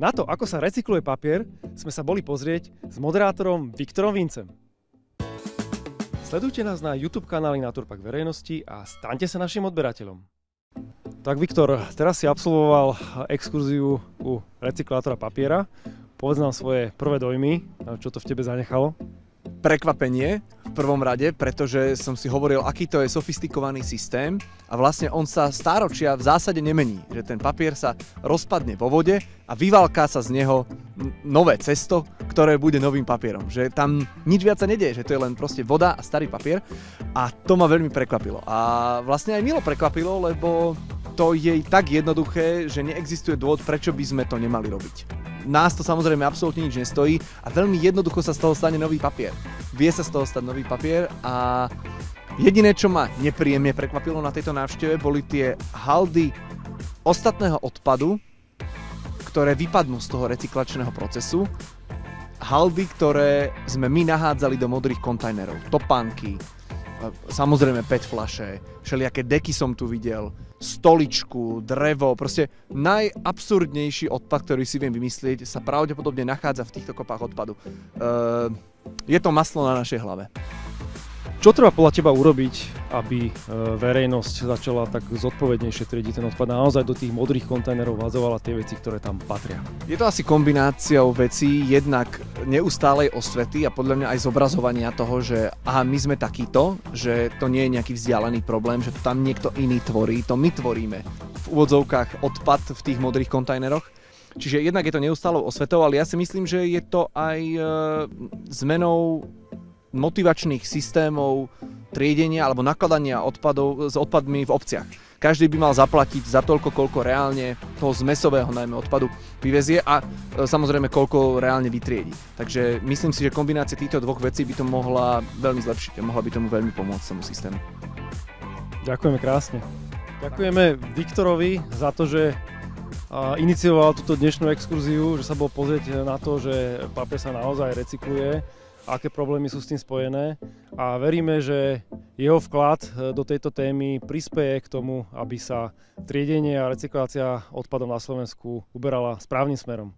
Na to, ako sa recykluje papier, sme sa boli pozrieť s moderátorom Viktorom Vincem. Sledujte nás na YouTube kanáli Naturpak verejnosti a staňte sa našim odberateľom. Tak Viktor, teraz si absolvoval exkurziu u recyklátora papiera. Povedz nám svoje prvé dojmy, čo to v tebe zanechalo prekvapenie prvom rade, pretože som si hovoril, aký to je sofistikovaný systém a vlastne on sa stáročia v zásade nemení. Že ten papier sa rozpadne vo vode a vyvalká sa z neho nové cesto, ktoré bude novým papierom. Že tam nič viac sa nedieje, že to je len proste voda a starý papier a to ma veľmi prekvapilo. A vlastne aj Milo prekvapilo, lebo to je tak jednoduché, že neexistuje dôvod, prečo by sme to nemali robiť nás to samozrejme absolútne nič nestojí a veľmi jednoducho sa z toho stane nový papier. Vie sa z toho stať nový papier a jediné, čo ma nepríjemne prekvapilo na tejto návšteve, boli tie haldy ostatného odpadu, ktoré vypadnú z toho recyklačného procesu. Haldy, ktoré sme my nahádzali do modrých kontajnerov. Topánky, samozrejme PET flaše, všelijaké deky som tu videl, stoličku, drevo, proste najabsurdnejší odpad, ktorý si viem vymyslieť, sa pravdepodobne nachádza v týchto kopách odpadu. Uh, je to maslo na našej hlave. Čo treba podľa teba urobiť, aby e, verejnosť začala tak zodpovednejšie triediť ten odpad naozaj do tých modrých kontajnerov vazovala tie veci, ktoré tam patria? Je to asi kombináciou vecí, jednak neustálej osvety a podľa mňa aj zobrazovania toho, že aha, my sme takýto, že to nie je nejaký vzdialený problém, že to tam niekto iný tvorí, to my tvoríme v úvodzovkách odpad v tých modrých kontajneroch. Čiže jednak je to neustálou osvetou, ale ja si myslím, že je to aj e, zmenou motivačných systémov triedenia alebo nakladania odpadov s odpadmi v obciach. Každý by mal zaplatiť za toľko, koľko reálne toho zmesového najmä odpadu vyvezie a e, samozrejme koľko reálne vytriedi. Takže myslím si, že kombinácia týchto dvoch vecí by to mohla veľmi zlepšiť a mohla by tomu veľmi pomôcť tomu systému. Ďakujeme krásne. Ďakujeme Viktorovi za to, že inicioval túto dnešnú exkurziu, že sa bol pozrieť na to, že papier sa naozaj recykluje aké problémy sú s tým spojené a veríme, že jeho vklad e, do tejto témy prispieje k tomu, aby sa triedenie a recyklácia odpadov na Slovensku uberala správnym smerom.